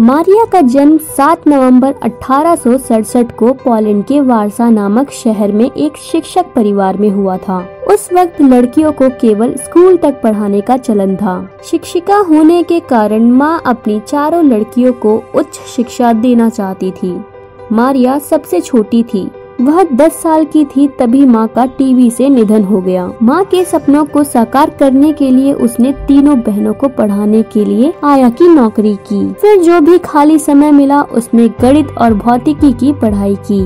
मारिया का जन्म 7 नवंबर अठारह सौ सड़सठ को पोलैंड के वारसा नामक शहर में एक शिक्षक परिवार में हुआ था। उस वक्त लड़कियों को केवल स्कूल तक पढ़ाने का चलन था। शिक्षिका होने के कारण माँ अपनी चारों लड़कियों को उच्च शिक्षा देना चाहती थी। मारिया सबसे छोटी थी। वह 10 साल की थी तभी माँ का टीवी से निधन हो गया। माँ के सपनों को साकार करने के लिए उसने तीनों बहनों को पढ़ाने के लिए आया की नौकरी की। फिर जो भी खाली समय मिला उसमें गणित और भौतिकी की पढ़ाई की।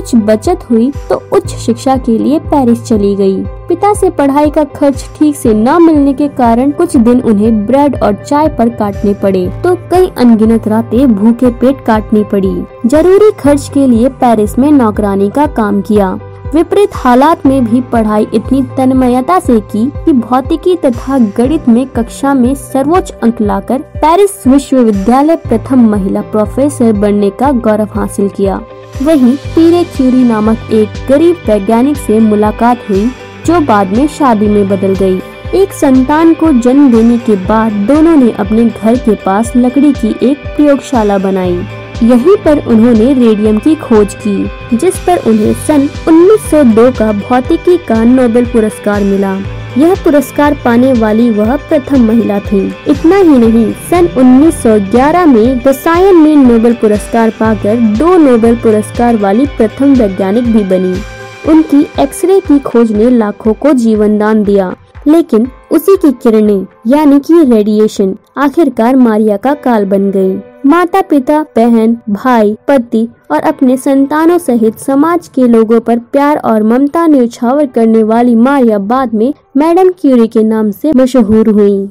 कुछ बचत हुई तो उच्च शिक्षा के लिए पेरिस चली गई। पिता से पढ़ाई का खर्च ठीक से न मिलने के कारण कुछ दिन उन्हें ब्रेड और चाय पर काटने पड़े। तो कई अनगिनत रातें भूखे पेट काटनी पड़ी। ज़रूरी खर्च के लिए पेरिस में नौकरानी का काम किया। विपरीत हालात में भी पढ़ाई इतनी तन्मयता से की कि भौतिकी तथा गणित में कक्षा में सर्वोच्च अंक लाकर पेरिस विश्वविद्यालय प्रथम महिला प्रोफेसर बनने का गौरव हासिल किया। वहीं पीरे क्यूरी नामक एक गरीब वैज्ञानिक से मुलाकात हुई, जो बाद में शादी में बदल गई। एक संतान को जन्म देने के बाद दोनों ने अपने घर के पास लकड़ी की एक प्रयोगशाला बनाई। यहीं पर उन्होंने रेडियम की खोज की, जिस पर उन्हें सन 1902 का भौतिकी का नोबेल पुरस्कार मिला। यह पुरस्कार पाने वाली वह प्रथम महिला थी। इतना ही नहीं, सन 1911 में रसायन में नोबेल पुरस्कार पाकर दो नोबेल पुरस्कार वाली प्रथम वैज्ञानिक भी बनी। उनकी एक्सरे की खोज ने लाखों को जीवन दान दिया। लेकिन उसी की किरणें, यानी कि रेडिएशन आखिरकार मारिया का काल बन गई। माता पिता बहन, भाई, पति और अपने संतानों सहित समाज के लोगों पर प्यार और ममता न्यौछावर करने वाली मारिया बाद में मैडम क्यूरी के नाम से मशहूर हुई।